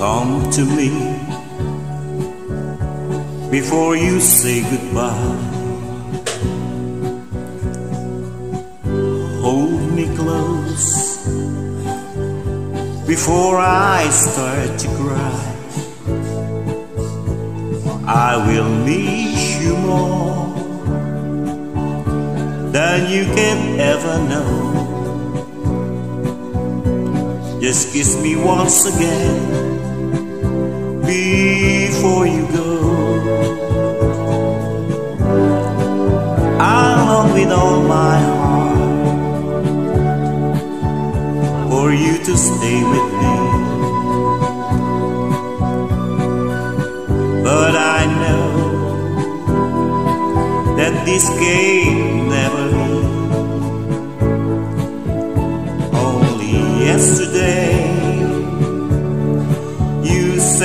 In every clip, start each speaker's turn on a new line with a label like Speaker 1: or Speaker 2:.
Speaker 1: come to me before you say goodbye. Hold me close before I start to cry. I will miss you more than you can ever know. Just kiss me once again before you go. I long with all my heart for you to stay with me. But I know that this game never ends. Only yesterday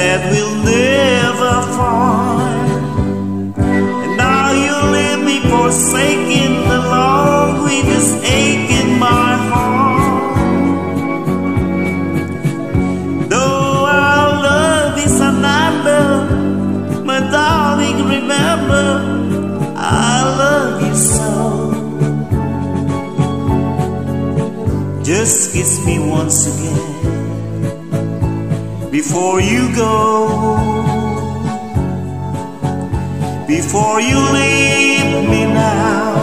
Speaker 1: said we'll never find, and now you leave me forsaken along with this ache in my heart. Though our love is an number, my darling, remember I love you so. Just kiss me once again before you go. Before you leave me now.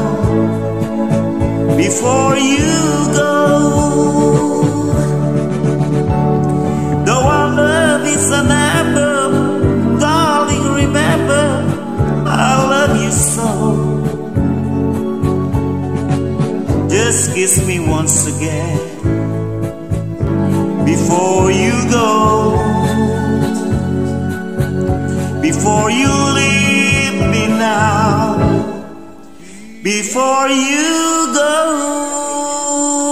Speaker 1: Before you go. Though our love is an ember, darling, remember I love you so. Just kiss me once again before you leave me now, before you go.